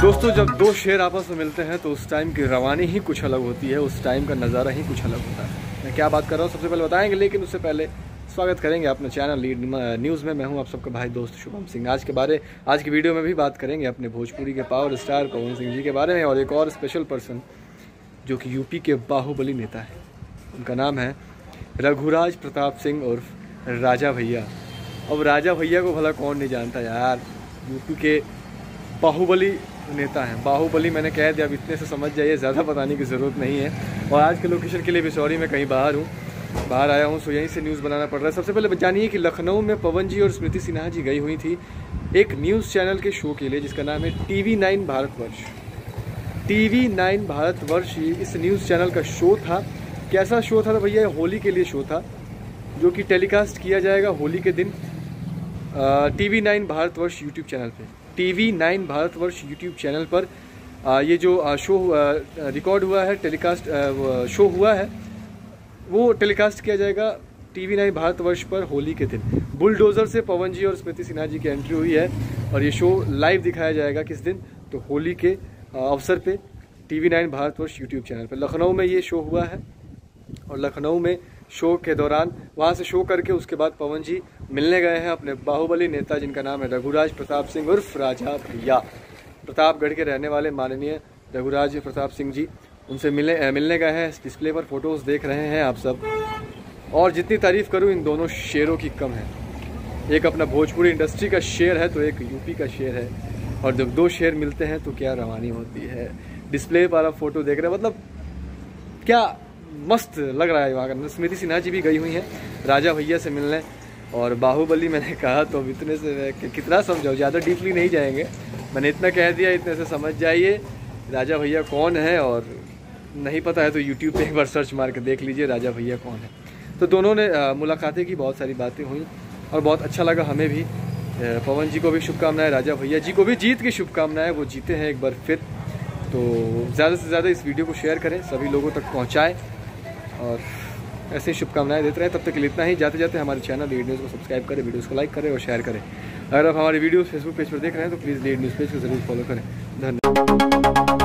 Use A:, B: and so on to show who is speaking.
A: दोस्तों, जब दो शेर आपस में मिलते हैं तो उस टाइम की रवानी ही कुछ अलग होती है, उस टाइम का नज़ारा ही कुछ अलग होता है। मैं क्या बात कर रहा हूँ, सबसे पहले बताएँगे, लेकिन उससे पहले स्वागत करेंगे अपने चैनल लीड न्यूज़ में। मैं हूँ आप सबका भाई दोस्त शुभम सिंह। आज के बारे, आज की वीडियो में भी बात करेंगे अपने भोजपुरी के पावर स्टार पवन सिंह जी के बारे में, और एक और स्पेशल पर्सन जो कि यूपी के बाहुबली नेता है। उनका नाम है रघुराज प्रताप सिंह उर्फ़ राजा भैया। अब राजा भैया को भला कौन नहीं जानता यार यूपी के बाहुबली नेता हैं। बाहुबली मैंने कह दिया, अब इतने से समझ जाइए, ज़्यादा बताने की ज़रूरत नहीं है। और आज के लोकेशन के लिए भी सॉरी मैं कहीं बाहर हूँ, बाहर आया हूँ सो यहीं से न्यूज़ बनाना पड़ रहा है। सबसे पहले जानिए कि लखनऊ में पवन जी और स्मृति सिन्हा जी गई हुई थी एक न्यूज़ चैनल के शो के लिए, जिसका नाम है T V nine Bharatvarsh. T V nine Bharatvarsh इस न्यूज़ चैनल का शो था। कैसा शो था तो भैया होली के लिए शो था, जो कि टेलीकास्ट किया जाएगा होली के दिन T V nine Bharatvarsh YouTube channel पे। TV nine Bharatvarsh YouTube channel पर ये जो शो रिकॉर्ड हुआ है, टेलीकास्ट शो हुआ है, वो टेलीकास्ट किया जाएगा टीवी नाइन भारतवर्ष पर होली के दिन। बुलडोज़र से पवन जी और स्मृति सिन्हा जी की एंट्री हुई है और ये शो लाइव दिखाया जाएगा किस दिन? तो होली के अवसर पे TV nine Bharatvarsh YouTube channel पर। लखनऊ में ये शो हुआ है और लखनऊ में शो के दौरान, वहाँ से शो करके उसके बाद पवन जी मिलने गए हैं अपने बाहुबली नेता, जिनका नाम है रघुराज प्रताप सिंह उर्फ़ राजा भैया। प्रतापगढ़ के रहने वाले माननीय रघुराज प्रताप सिंह जी उनसे मिलने मिलने गए हैं। डिस्प्ले पर फ़ोटोज़ देख रहे हैं आप सब। और जितनी तारीफ़ करूँ, इन दोनों शेरों की कम है। एक अपना भोजपुरी इंडस्ट्री का शेर है तो एक यूपी का शेर है। और जब दो शेर मिलते हैं तो क्या रवानी होती है। डिस्प्ले पर आप फ़ोटो देख रहे हैं। मतलब क्या मस्त लग रहा है वहाँ का। स्मृति सिन्हा जी भी गई हुई हैं, राजा भैया से मिलने। और बाहुबली मैंने कहा तो अब इतने से कितना समझाओ ज़्यादा डीपली नहीं जाएँगे। मैंने इतना कह दिया, इतने से समझ जाइए। राजा भैया कौन है और नहीं पता है तो यूट्यूब पे एक बार सर्च मार के देख लीजिए, राजा भैया कौन है। तो दोनों ने मुलाकातें की, बहुत सारी बातें हुई और बहुत अच्छा लगा हमें भी। पवन जी को भी शुभकामनाएँ, राजा भैया जी को भी जीत की शुभकामनाएँ, वो जीते हैं एक बार फिर। तो ज़्यादा से ज़्यादा इस वीडियो को शेयर करें, सभी लोगों तक पहुँचाएँ। और ऐसे शुभकामनाएँ देते रहे। तब तक के लिए इतना ही। जाते जाते हमारे चैनल लीड न्यूज़ को सब्सक्राइब करें वीडियोस को लाइक करें और शेयर करें। अगर आप हमारी वीडियो फेसबुक पेज पर देख रहे हैं तो प्लीज़ लीड न्यूज़ पेज को ज़रूर फॉलो करें। धन्यवाद।